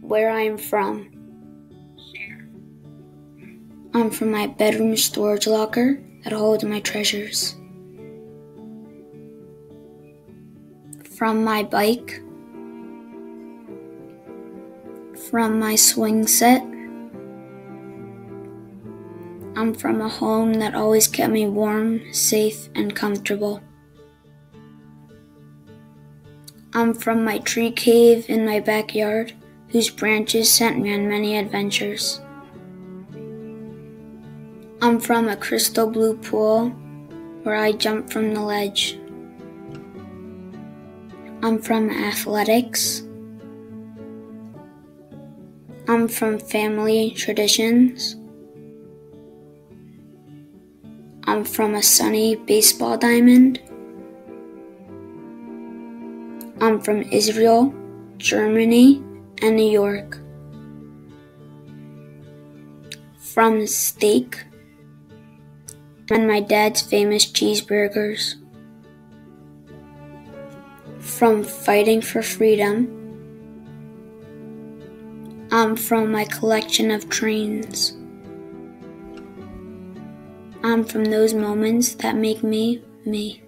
Where I am from. I'm from my bedroom storage locker that holds my treasures. From my bike. From my swing set. I'm from a home that always kept me warm, safe, and comfortable. I'm from my tree cave in my backyard, whose branches sent me on many adventures. I'm from a crystal blue pool where I jumped from the ledge. I'm from athletics. I'm from family traditions. I'm from a sunny baseball diamond. I'm from Israel, Germany, and New York. From steak and my dad's famous cheeseburgers. From fighting for freedom. I'm from my collection of trains. I'm from those moments that make me me.